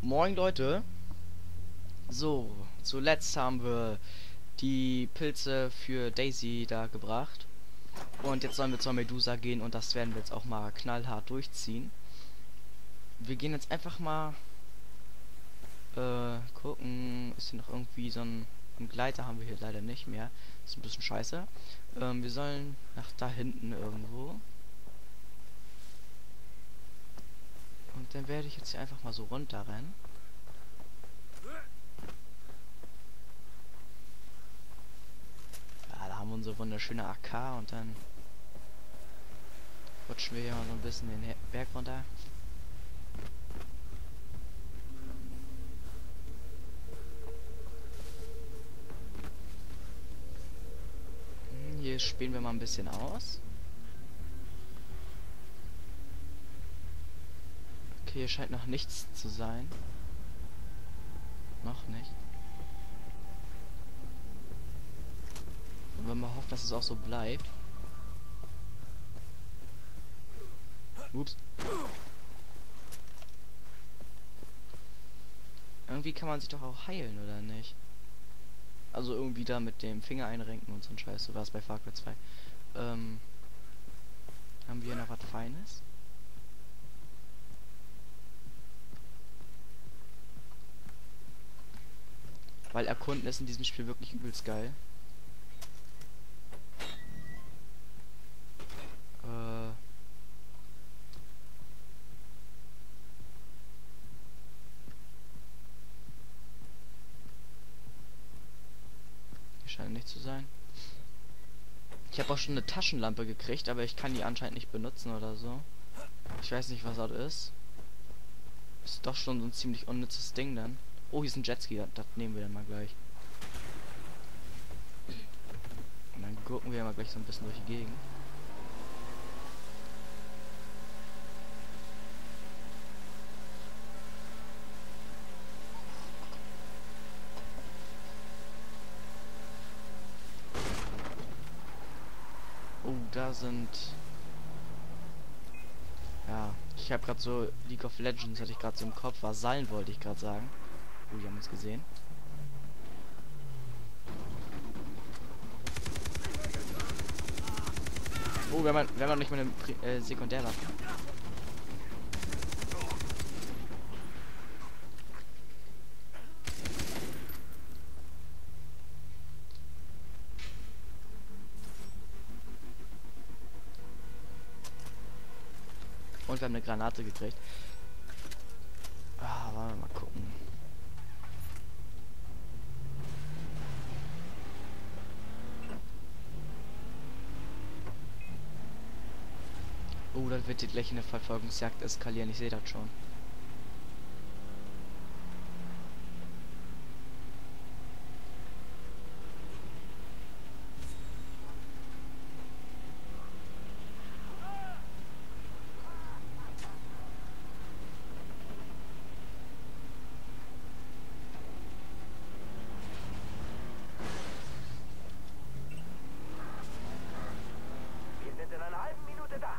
Moin Leute. So, zuletzt haben wir die Pilze für Daisy da gebracht. Und jetzt sollen wir zur Medusa gehen und das werden wir jetzt auch mal knallhart durchziehen. Wir gehen jetzt einfach mal äh, gucken. Ist hier noch irgendwie so ein, ein Gleiter haben wir hier leider nicht mehr. Ist ein bisschen scheiße. Ähm, wir sollen nach da hinten irgendwo. Und dann werde ich jetzt hier einfach mal so runterrennen. Ja, da haben wir unsere wunderschöne AK und dann rutschen wir hier mal so ein bisschen den Berg runter. Hm, hier spielen wir mal ein bisschen aus. Okay, hier scheint noch nichts zu sein. Noch nicht. Wenn man hofft, dass es auch so bleibt. Ups. Irgendwie kann man sich doch auch heilen, oder nicht? Also irgendwie da mit dem Finger einrenken und so ein Scheiß. So war es bei Far Cry 2. Ähm, haben wir noch was Feines? Weil erkunden ist in diesem Spiel wirklich übelst geil. Äh Hier scheint nicht zu sein. Ich habe auch schon eine Taschenlampe gekriegt, aber ich kann die anscheinend nicht benutzen oder so. Ich weiß nicht, was das ist. Ist doch schon so ein ziemlich unnützes Ding dann. Oh, hier ist ein Jetski, das nehmen wir dann mal gleich. Und dann gucken wir mal gleich so ein bisschen durch die Gegend. Oh, da sind... Ja, ich habe gerade so League of Legends hatte ich gerade so im Kopf. Vasallen wollte ich gerade sagen. Oh, die haben uns gesehen. Oh, wir haben, wir haben nicht mal eine äh, Sekundärwaffe. Und wir haben eine Granate gekriegt. Ah, wollen wir mal gucken. Dann wird die gleich eine Verfolgungsjagd eskalieren. Ich sehe das schon. Wir sind in einer halben Minute da.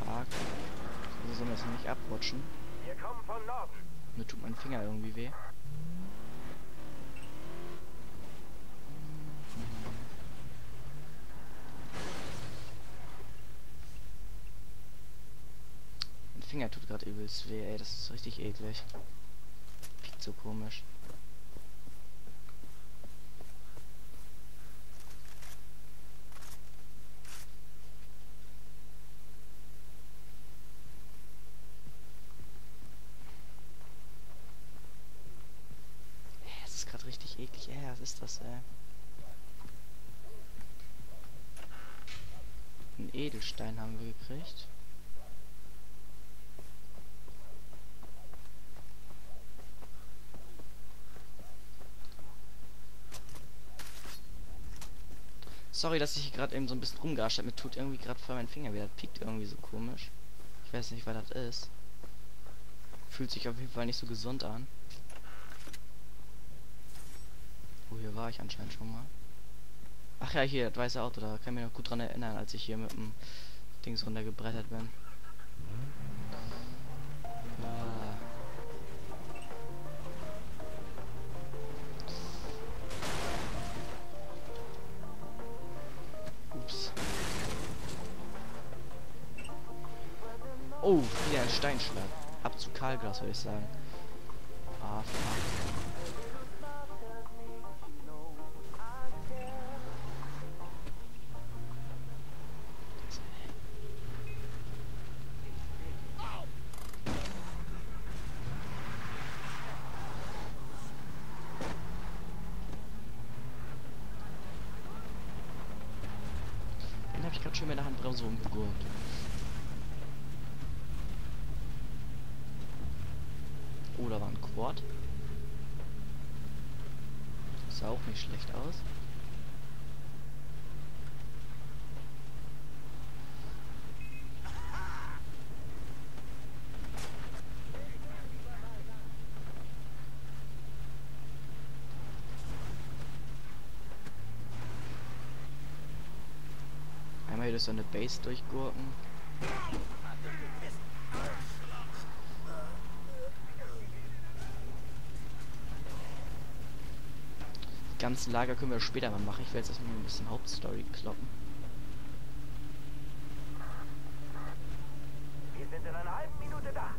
Fuck. So sollen wir Norden. Mir tut mein Finger irgendwie weh. Mein Finger tut gerade übelst weh, ey. Das ist richtig eklig. Piekt so komisch. Ey, Es ist gerade richtig eklig. Ey, was ist das, ey? Ein Edelstein haben wir gekriegt. Sorry, dass ich hier gerade eben so ein bisschen rumgearscht habe. Mir tut irgendwie gerade voll mein Finger wieder. Piekt irgendwie so komisch. Ich weiß nicht, was das ist. Fühlt sich auf jeden Fall nicht so gesund an. Oh, hier war ich anscheinend schon mal. Ach, ja, hier, das weiße Auto, da kann ich mich noch gut dran erinnern, als ich hier mit dem Dings runtergebrettert bin. Oh, wieder ein Steinschlag. Ab zu Karlglas, würde ich sagen. Ah, fuck. Handbremse umgegurt. Oh, da war ein Quad. Sah auch nicht schlecht aus. Einmal hier so eine Base durchgurken. Die ganzen Lager können wir später mal machen. Ich will jetzt erstmal ein bisschen Hauptstory kloppen. Wir sind in einer halben Minute da.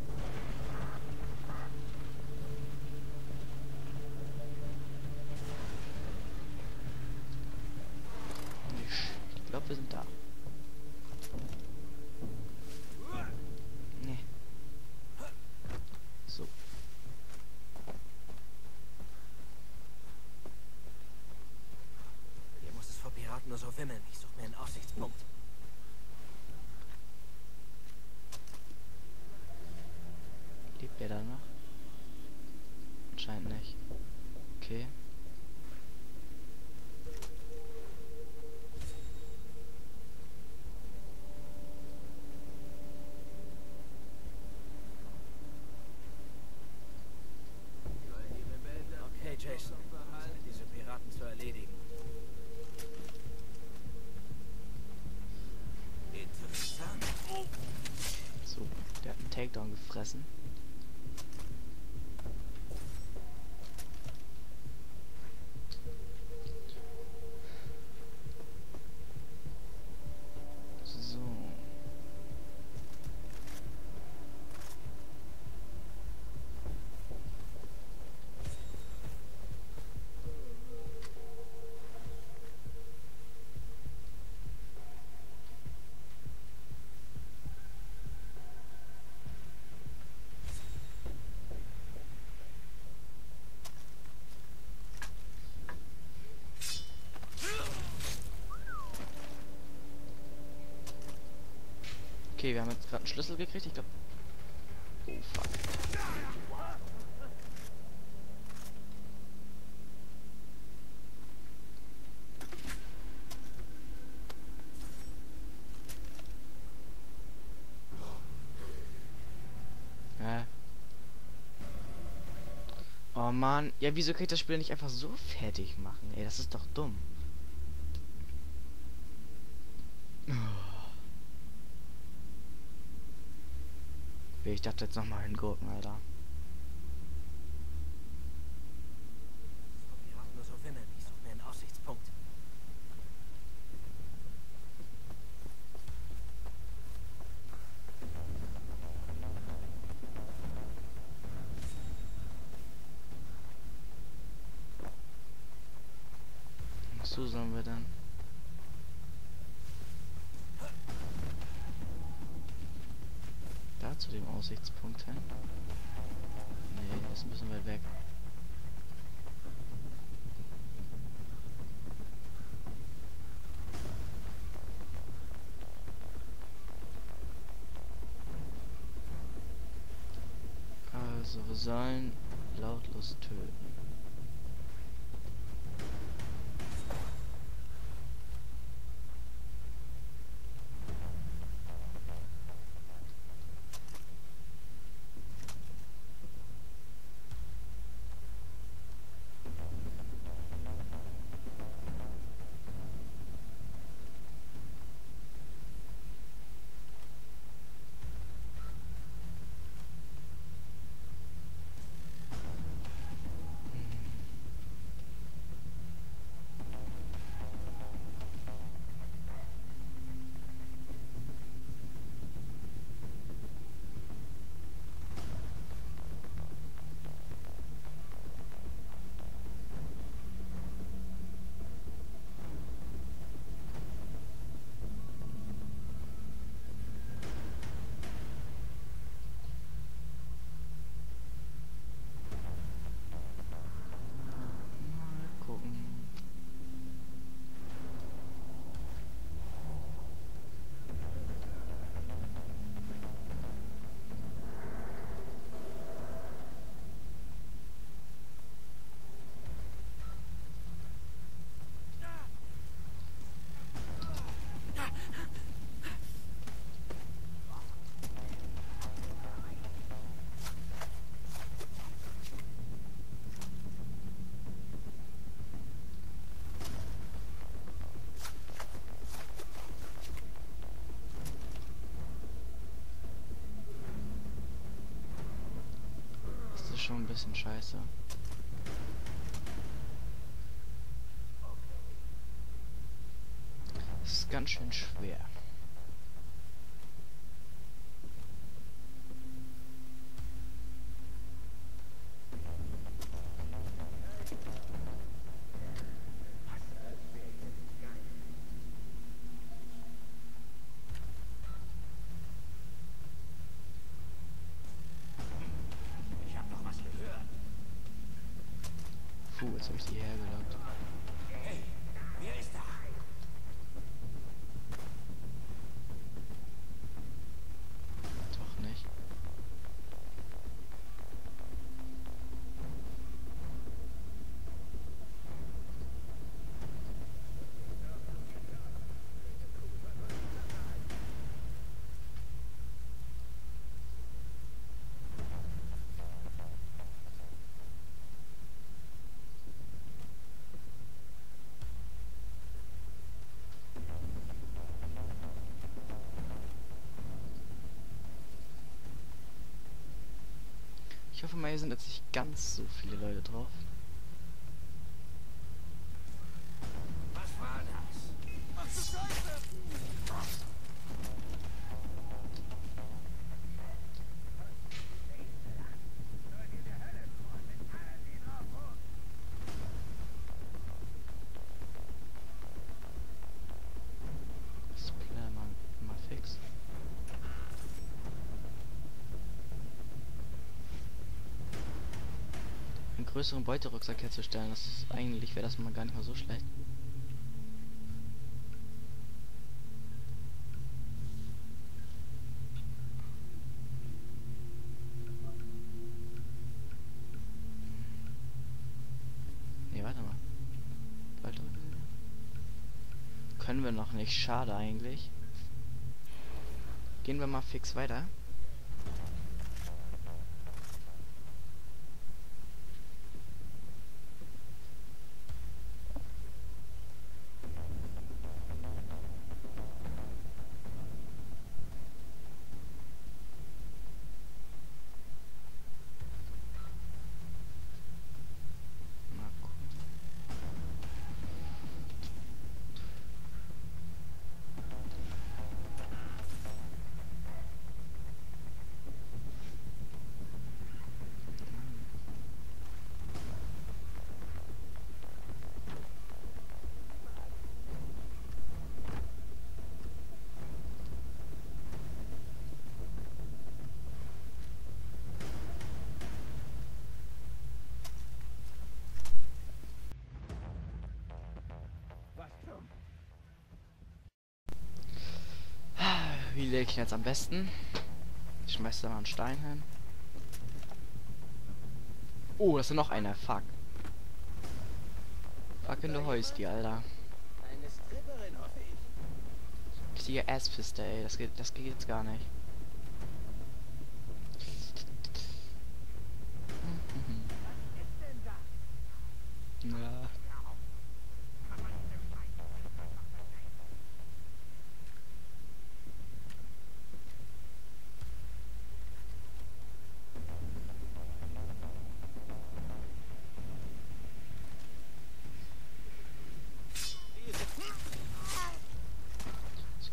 Ich glaube, wir sind da. Nee. So. Hier muss es vor Piraten lesson. Okay, wir haben jetzt gerade einen Schlüssel gekriegt. Ich glaube. Oh fuck. Oh Mann, ja wieso kann ich das Spiel nicht einfach so fertig machen? Ey, das ist doch dumm. Will ich dachte jetzt nochmal hingurken, Alter. Zu dem Aussichtspunkt hin. Nee, ist ein bisschen weit weg. Also, wir sollen lautlos töten. Bisschen scheiße. Das ist ganz schön schwer. Puh, jetzt habe ich die hergelockt. Ich hoffe mal, hier sind jetzt nicht ganz so viele Leute drauf. Größeren Beuterucksack herzustellen, das ist eigentlich wäre das mal gar nicht mal so schlecht. Nee, warte mal. Können wir noch nicht. Schade eigentlich. Gehen wir mal fix weiter. Ich jetzt am besten? Ich schmeiß da mal einen Stein hin. Oh, das ist noch einer. Fuck. Fucking Häusti, Alter. Eine Stripperin, hoffe ich. Richtiger Asspiste, ey. Das geht, das geht jetzt gar nicht.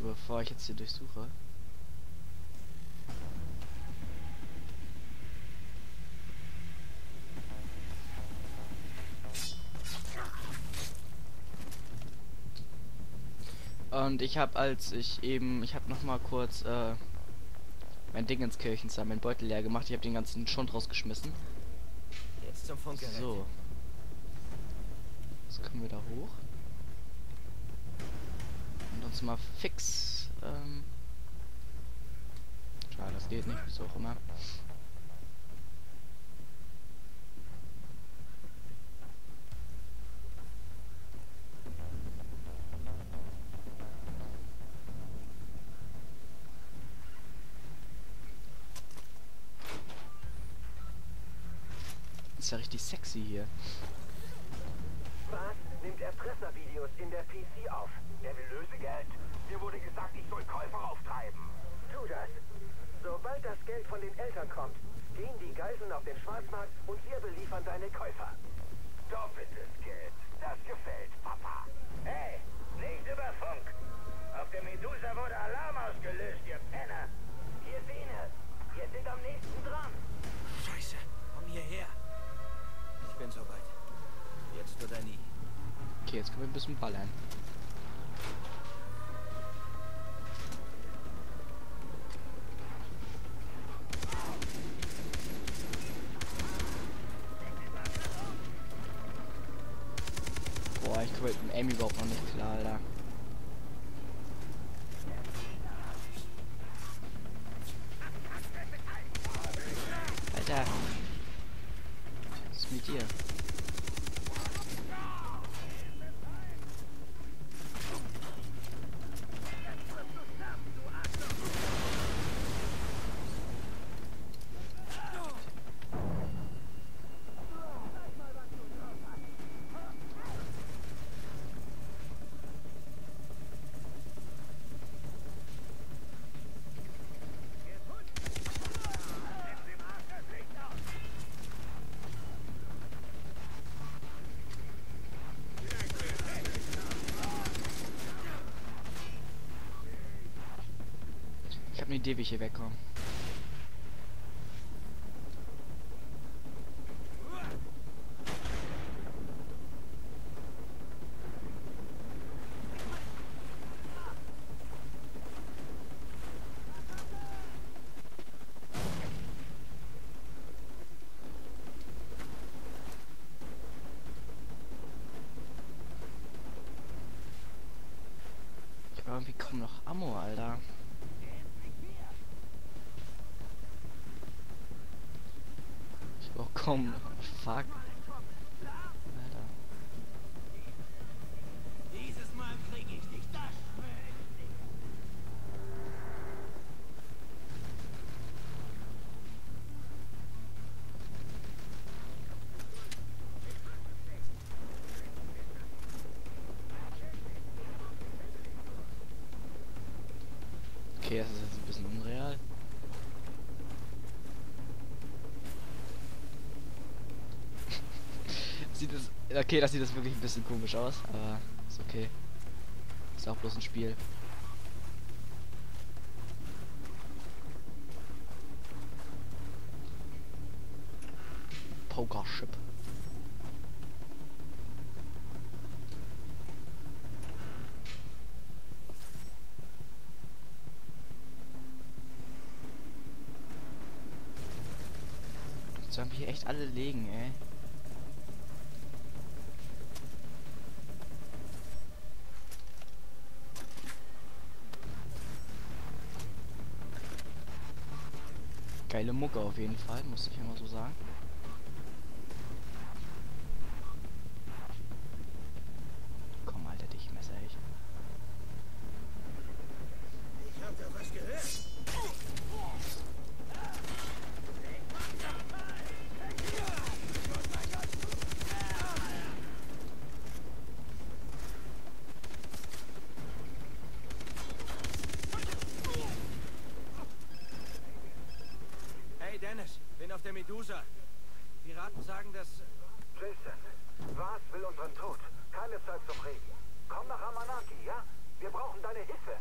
Bevor ich jetzt hier durchsuche. Und ich habe, als ich eben, ich habe noch mal kurz äh, mein Ding ins Kirchenzimmer, mein Beutel leer gemacht. Ich habe den ganzen Schund rausgeschmissen. Jetzt zum Funkgerät. So. Jetzt kommen wir da hoch. Uns mal fix. Ähm Schade, das geht nicht, wieso auch immer. Ist ja richtig sexy hier. Erpresservideos in der PC auf? Er will Lösegeld. Mir wurde gesagt, ich soll Käufer auftreiben. Tu das. Sobald das Geld von den Eltern kommt, Gehen die Geiseln auf den Schwarzmarkt und wir beliefern deine Käufer. Doppeltes Geld. Das gefällt, Papa. Hey, nicht über Funk. Auf der Medusa wurde Alarm ausgelöst, ihr Penner. Hier Sehne. Wir sind am nächsten dran. Scheiße, komm hierher. Ich bin soweit. Jetzt oder nie. Okay, jetzt können wir ein bisschen ballern. Eine Idee, wie ich hier wegkomme. Irgendwie kaum noch Ammo, Alter. Ich brauch kaum. Fuck. Okay, das sieht das wirklich ein bisschen komisch aus, aber ist okay. Ist auch bloß ein Spiel. Pokership. Sollen wir hier echt alle legen, ey? Mucke auf jeden Fall, muss ich immer so sagen. Komm, Alter, dich Messer, ich. Ich hab da was gehört. Hey Dennis, bin auf der Medusa. Piraten sagen, dass... Jason, was will unseren Tod? Keine Zeit zum Reden. Komm nach Amanaki, ja? Wir brauchen deine Hilfe.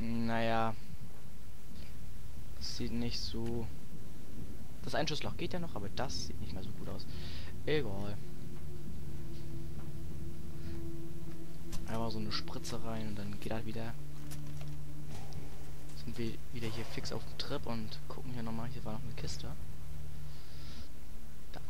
Naja. Sieht nicht so. Das Einschussloch geht ja noch, aber das sieht nicht mehr so gut aus. Egal. Einmal so eine Spritze rein und dann geht halt wieder. Sind wir wieder hier fix auf dem Trip und gucken hier nochmal. Hier war noch eine Kiste. Da.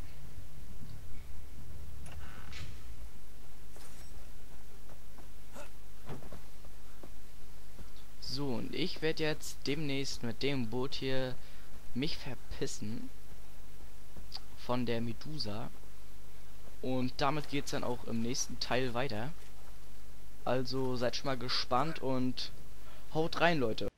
So, und ich werde jetzt demnächst mit dem Boot hier mich verpissen von der Medusa. Und damit geht's dann auch im nächsten Teil weiter. Also seid schon mal gespannt und haut rein, Leute.